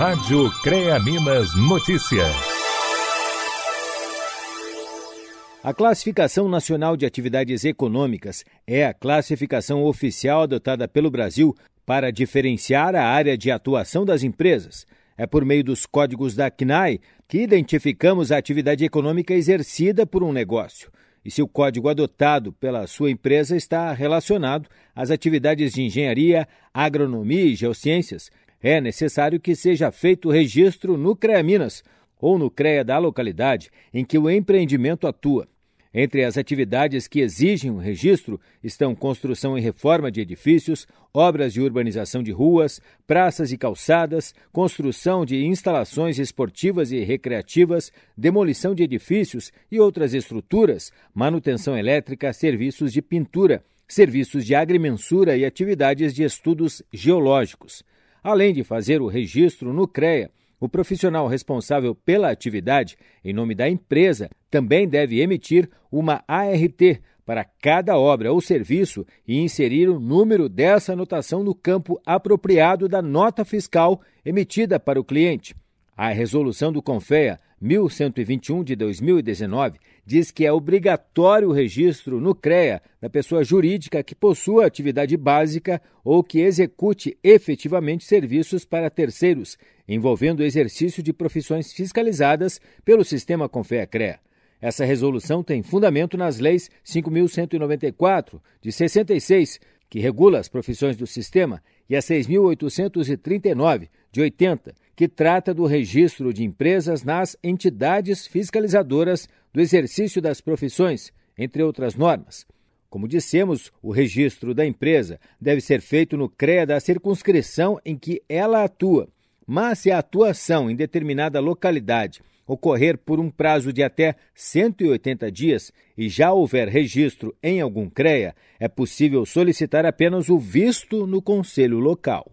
Rádio CREA Minas Notícias. A Classificação Nacional de Atividades Econômicas é a classificação oficial adotada pelo Brasil para diferenciar a área de atuação das empresas. É por meio dos códigos da CNAE que identificamos a atividade econômica exercida por um negócio e se o código adotado pela sua empresa está relacionado às atividades de engenharia, agronomia e geociências, é necessário que seja feito o registro no CREA Minas ou no CREA da localidade em que o empreendimento atua. Entre as atividades que exigem um registro estão construção e reforma de edifícios, obras de urbanização de ruas, praças e calçadas, construção de instalações esportivas e recreativas, demolição de edifícios e outras estruturas, manutenção elétrica, serviços de pintura, serviços de agrimensura e atividades de estudos geológicos. Além de fazer o registro no CREA, o profissional responsável pela atividade, em nome da empresa, também deve emitir uma ART para cada obra ou serviço e inserir o número dessa anotação no campo apropriado da nota fiscal emitida para o cliente. A resolução do CONFEA 1121 de 2019 diz que é obrigatório o registro no CREA da pessoa jurídica que possua atividade básica ou que execute efetivamente serviços para terceiros, envolvendo o exercício de profissões fiscalizadas pelo sistema CONFEA-CREA. Essa resolução tem fundamento nas leis 5.194 de 66, que regula as profissões do sistema, e a 6.839 de 80, que trata do registro de empresas nas entidades fiscalizadoras do exercício das profissões, entre outras normas. Como dissemos, o registro da empresa deve ser feito no CREA da circunscrição em que ela atua. Mas se a atuação em determinada localidade ocorrer por um prazo de até 180 dias e já houver registro em algum CREA, é possível solicitar apenas o visto no conselho local.